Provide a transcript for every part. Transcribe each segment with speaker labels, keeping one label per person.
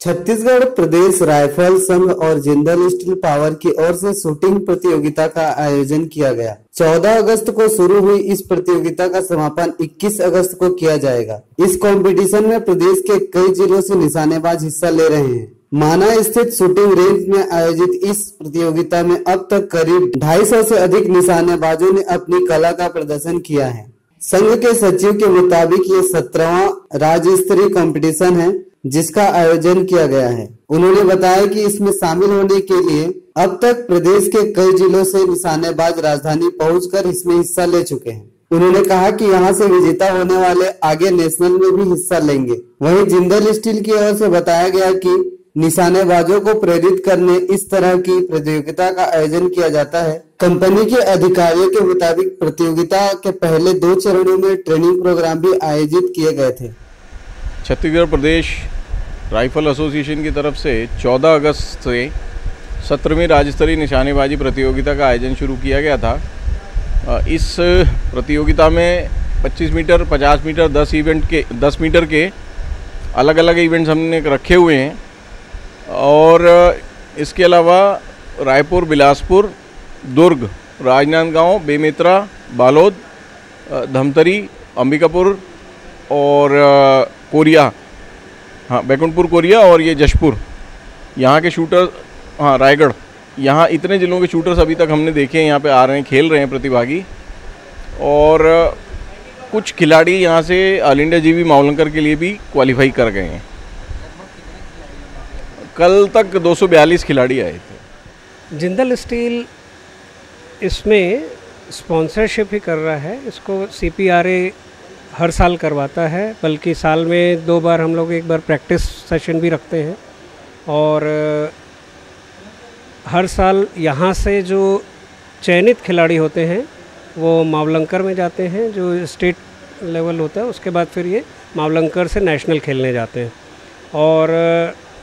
Speaker 1: छत्तीसगढ़ प्रदेश rifle संघ और Jindal steel power की ओर से शूटिंग प्रतियोगिता का आयोजन किया गया। 14 अगस्त को शुरू हुई इस प्रतियोगिता का समापन 21 अगस्त को किया जाएगा। इस कंपटीशन में प्रदेश के कई जिलों से निशानेबाज हिस्सा ले रहे हैं। माना स्थित शूटिंग रेंज में आयोजित इस प्रतियोगिता में अब तक करीब 250 से अधिक निशानेबाजों ने अपनी कला का प्रदर्शन किया है। संघ के सचिव के मुताबिक ये सत्रहवा राज्य स्तरीय कॉम्पिटिशन है। जिसका आयोजन किया गया है। उन्होंने बताया कि इसमें शामिल होने के लिए अब तक प्रदेश के कई जिलों से निशानेबाज राजधानी पहुंचकर इसमें हिस्सा ले चुके हैं। उन्होंने कहा कि यहाँ से विजेता होने वाले आगे नेशनल में भी हिस्सा लेंगे। वहीं जिंदल स्टील की ओर से बताया गया कि निशानेबाजों को प्रेरित करने इस तरह की प्रतियोगिता का आयोजन किया जाता है। कंपनी के अधिकारियों के मुताबिक प्रतियोगिता के पहले दो चरणों में ट्रेनिंग प्रोग्राम भी आयोजित किए गए थे।
Speaker 2: छत्तीसगढ़ प्रदेश राइफल एसोसिएशन की तरफ़ से 14 अगस्त से सत्रहवीं राज्य स्तरीय निशानेबाजी प्रतियोगिता का आयोजन शुरू किया गया था। इस प्रतियोगिता में 25 मीटर 50 मीटर 10 इवेंट के 10 मीटर के अलग अलग इवेंट्स हमने रखे हुए हैं। और इसके अलावा रायपुर, बिलासपुर, दुर्ग, राजनांदगांव, बेमेतरा, बालोद धमतरी, अंबिकापुर और कोरिया। हाँ बैकुंठपुर, कोरिया और ये जशपुर। यहाँ के शूटर हाँ रायगढ़। यहाँ इतने ज़िलों के शूटर्स अभी तक हमने देखे हैं, यहाँ पे आ रहे हैं, खेल रहे हैं प्रतिभागी। और, कुछ खिलाड़ी यहाँ से ऑल इंडिया जीवी मावलंकर के लिए भी क्वालिफाई कर गए हैं। कल तक 242 खिलाड़ी आए थे।
Speaker 3: जिंदल स्टील इसमें स्पॉन्सरशिप ही कर रहा है। इसको सीपीआरए हर साल करवाता है, बल्कि साल में दो बार हम लोग एक बार प्रैक्टिस सेशन भी रखते हैं। और, हर साल यहाँ से जो चयनित खिलाड़ी होते हैं, वो मावलंकर में जाते हैं, जो स्टेट लेवल होता है, उसके बाद फिर ये मावलंकर से नेशनल खेलने जाते हैं। और,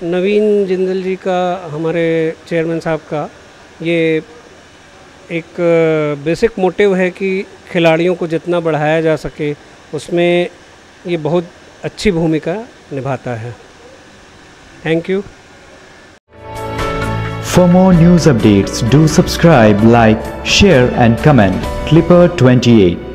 Speaker 3: नवीन जिंदल जी का, हमारे चेयरमैन साहब का, ये एक बेसिक मोटिव है कि खिलाड़ियों को जितना बढ़ाया जा सके उसमें ये बहुत अच्छी भूमिका निभाता है। Thank you
Speaker 4: for more news updates do subscribe like share and comment clipper twenty eight